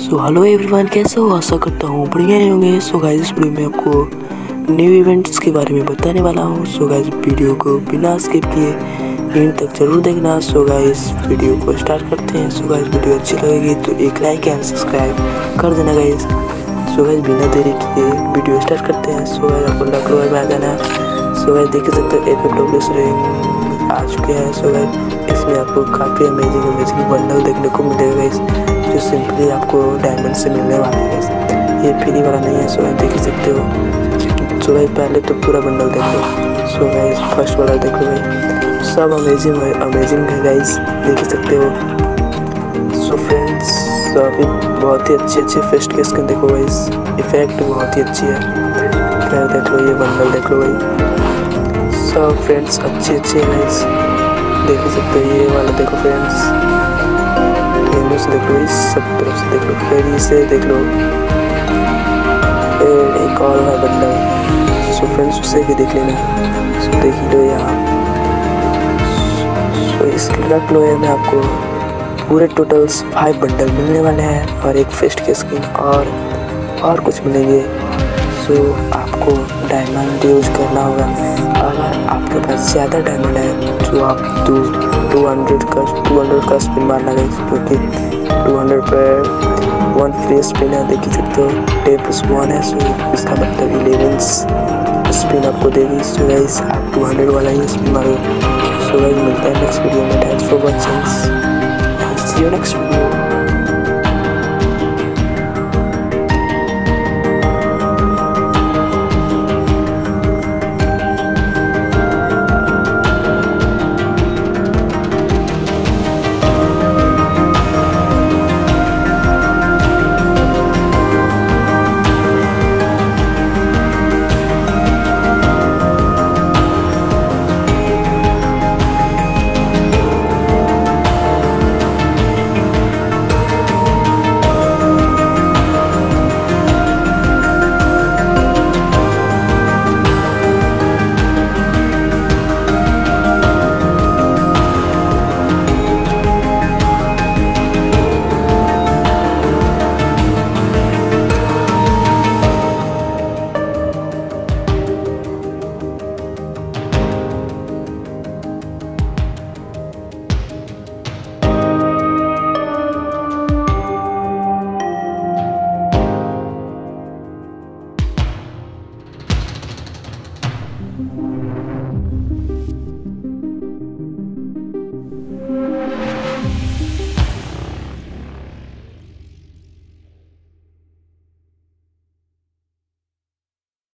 So hello everyone कैसे हो? आशा करता हूँ बढ़िया होंगे। सो गाइस इस वीडियो में आपको न्यू इवेंट्स के बारे में बताने वाला हूँ। सो गाइस वीडियो को बिना स्किप किए एंड तक ज़रूर देखना। सो गाइस वीडियो को स्टार्ट करते हैं। सो गाइस वीडियो अच्छी लगेगी तो एक लाइक एंड सब्सक्राइब कर देना गाइस सो गाइस बिना देरी किए वीडियो स्टार्ट करते हैं। सो गाइस आपको लक में आ जाना। सो गाइस देख सकते हो एफ़ डब्ल्यू आ चुके हैं। सो गाइस इसमें आपको काफ़ी अमेजिंग अमेजिंग बंडल देखने को मिलेगा गाइस जो आपको डायमंड से मिलने वाला है। ये फ्री वाला नहीं है सो देख सकते हो। सो भाई पहले तो पूरा बंडल देख सो भाई फ़र्स्ट वाला देख भाई। सब अमेजिंग है अमेजिंग है गाइस देख सकते हो। सो फ्रेंड्स अभी बहुत ही अच्छे अच्छे फेस्ट के स्किन देखो गाइस इफ़ेक्ट बहुत ही अच्छी है। फिर देख लो, ये बंडल देख लो भाई। सब फ्रेंड्स अच्छे अच्छे गाइस देख सकते हो, ये वाला देखो फ्रेंड्स देख लो इस सब तरफ़ से देख लो फिर से देख लो। एक और है बंदा। सो फ्रेंड्स उसे भी देख लेना। सो देख लो यहाँ। सो इस रख लो में आपको। पूरे टोटल्स फाइव बंडल मिलने वाले हैं और एक फेस्ट के स्किन और और कुछ मिलेंगे। सो आपको डायमंड यूज़ करना होगा। अगर आपके पास ज़्यादा डायमंड है जो आप टू टू हंड्रेड का टू हंड्रेड का स्पिन मारना है क्योंकि टू हंड्रेड पर वन फ्री स्पिन है, देख सकते हो। टेप वन है सो इसका मतलब इलेवन स्पिन आपको देगी। सो गाइस आप टू हंड्रेड वाला ही स्पिन मारो। सो गाइस मिलते हैं नेक्स्ट वीडियो में। Thanks for watching next video